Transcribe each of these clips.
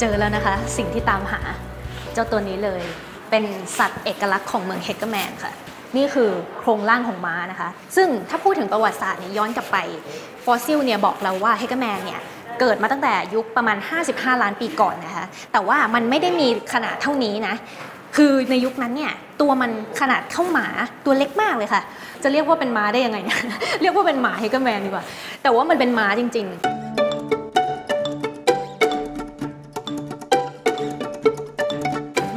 เจอแล้วนะคะ สิ่งที่ตามหาเจ้าตัวนี้เลย เป็นสัตว์เอกลักษณ์ของเมือง Hagerman ค่ะ นี่คือโครงร่างของม้านะคะ ซึ่งถ้าพูดถึงประวัติศาสตร์เนี่ยย้อนกลับไป ฟอสซิลเนี่ยบอกเราว่า Hagerman เนี่ยเกิดมาตั้งแต่ยุคประมาณ 55 ล้านปีก่อนนะคะ แต่ว่ามันไม่ได้มีขนาดเท่านี้นะ คือในยุคนั้นเนี่ยตัวมันขนาดเท่าหมาตัวเล็กมากเลยค่ะ จะเรียกว่าเป็นม้าได้ยังไงเนี่ยเรียกว่าเป็นหมา Hagerman ดีกว่า แต่ว่ามันเป็นม้าจริง ๆ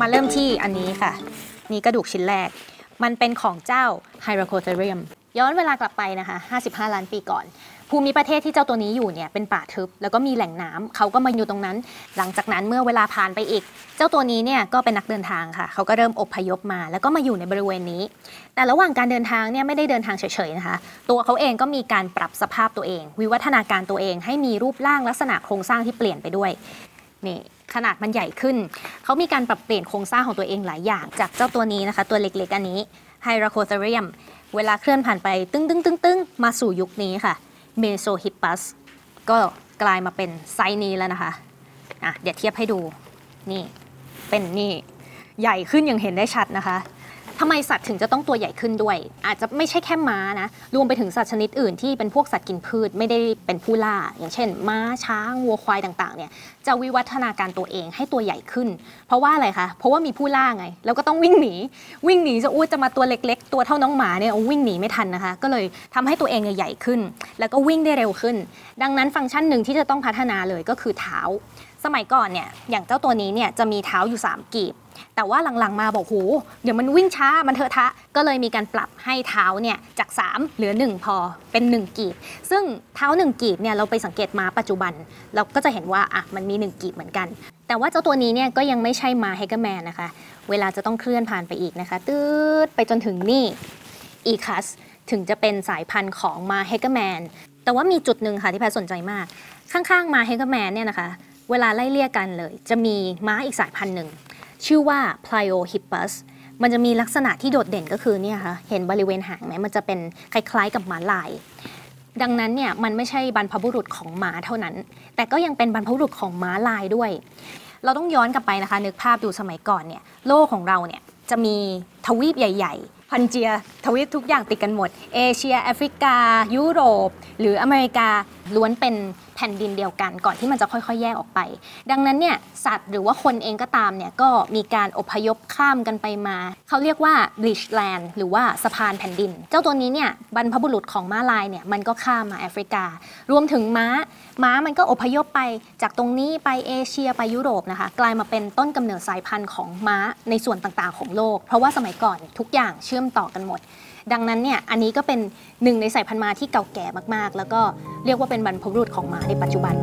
มาเริ่มที่อันนี้ค่ะ นี่กระดูกชิ้นแรก มันเป็นของเจ้าไฮโ r โคเ h เรียมย้อนเวลากลับไปนะคะ 55 ล้านปีก่อน ภูมิประเทศที่เจ้าตัวนี้อยู่เนี่ยเป็นป่าทึบ แล้วก็มีแหล่งน้ำเขาก็มาอยู่ตรงนั้น หลังจากนั้นเมื่อเวลาผ่านไปอีก เจ้าตัวนี้เนี่ยก็เป็นนักเดินทางค่ะ เขาก็เริ่มอพยพมา แล้วก็มาอยู่ในบริเวณนี้ แต่ระหว่างการเดินทางเนี่ยไม่ได้เดินทางเฉยๆนะคะ ตัวเขาเองก็มีการปรับสภาพตัวเอง วิวัฒนาการตัวเองให้มีรูปร่างลักษณะโครงสร้างที่เปลี่ยนไปด้วย นี่ ขนาดมันใหญ่ขึ้น เขามีการปรับเปลี่ยนโครงสร้างของตัวเองหลายอย่าง จากเจ้าตัวนี้นะคะ ตัวเล็กๆ อันนี้ไฮราโคเ h เรียมเวลาเคลื่อนผ่านไปตึ้งตึ้งตึ้งตึ้งมาสู่ยุคนี้ค่ะ Mesohippus ก็กลายมาเป็นไซส์นี้แล้วนะคะอะเดี๋ยวเทียบให้ดูนี่เป็นนี่ใหญ่ขึ้นอย่างเห็นได้ชัดนะคะ ทำไมสัตว์ถึงจะต้องตัวใหญ่ขึ้นด้วย อาจจะไม่ใช่แค่ม้านะ รวมไปถึงสัตว์ชนิดอื่นที่เป็นพวกสัตว์กินพืชไม่ได้เป็นผู้ล่า อย่างเช่น ม้าช้างวัวควายต่างๆเนี่ยจะวิวัฒนาการตัวเองให้ตัวใหญ่ขึ้น เพราะว่าอะไรคะ เพราะว่ามีผู้ล่าไง แล้วก็ต้องวิ่งหนี วิ่งหนีจะอู้จะมาตัวเล็ก ๆ ตัวเท่าน้องหมาเนี่ยวิ่งหนีไม่ทันนะคะ ก็เลยทำให้ตัวเองใหญ่ขึ้น แล้วก็วิ่งได้เร็วขึ้น ดังนั้นฟังก์ชันหนึ่งที่จะต้องพัฒนาเลยก็คือเท้า สมัยก่อนเนี่ยอย่างเจ้าตัวนี้เนี่ยจะมีเท้าอยู่ 3 กีบ แต่ว่าหลังๆมาบอกโหเดี๋ยวมันวิ่งช้ามันเทอะทะ ก็เลยมีการปรับให้เท้าเนี่ยจาก 3 เหลือ 1 พอเป็น 1 กีบ ซึ่งเท้า 1 กีบเนี่ยเราไปสังเกตมาปัจจุบัน เราก็จะเห็นว่าอะมันมี 1 กีบเหมือนกัน แต่ว่าเจ้าตัวนี้เนี่ยก็ยังไม่ใช่ม้า Hagerman นะคะ เวลาจะต้องเคลื่อนผ่านไปอีกนะคะตืดไปจนถึงนี่ Equus ถึงจะเป็นสายพันธุ์ของม้า Hagermanแต่ว่ามีจุดหนึ่งค่ะที่แพทย์สนใจมาก ข้างๆม้า Hagerman เนี่ยนะคะเวลาไล่เลี่ยกันเลย จะมีม้าอีกสายพันธุ์หนึ่ง ชื่อว่า Pliohippus มันจะมีลักษณะที่โดดเด่นก็คือเนี่ยค่ะเห็นบริเวณหางไหมมันจะเป็นคล้ายๆกับม้าลาย ดังนั้นเนี่ยมันไม่ใช่บรรพบุรุษของม้าเท่านั้น แต่ก็ยังเป็นบรรพบุรุษของม้าลายด้วย เราต้องย้อนกลับไปนะคะนึกภาพดูสมัยก่อนเนี่ยโลกของเราเนี่ยจะมีทวีปใหญ่ ๆ Pangaeaทวีปทุกอย่างติดกันหมด เอเชีย แอฟริกา ยุโรป หรืออเมริกาล้วนเป็นแผ่นดินเดียวกัน ก่อนที่มันจะค่อยๆ แยกออกไป ดังนั้นเนี่ยสัตว์หรือว่าคนเองก็ตามเนี่ยก็มีการอพยพข้ามกันไปมา เขาเรียกว่า bridge land หรือว่าสะพานแผ่นดิน เจ้าตัวนี้เนี่ยบรรพบุรุษของม้าลายเนี่ยมันก็ข้ามมาแอฟริกา รวมถึงม้า ม้ามันก็อพยพไปจากตรงนี้ไปเอเชียไปยุโรปนะคะกลายมาเป็นต้นกำเนิดสายพันธุ์ของม้าในส่วนต่างๆ ของโลก เพราะว่าสมัยก่อนทุกอย่างเชื่อมต่อกันหมด ดังนั้นเนี่ยอันนี้ก็เป็นหนึ่งในสายพันธุ์มาที่เก่าแก่มากๆ แล้วก็เรียกว่าเป็นบรรพบุรุษของมาในปัจจุบัน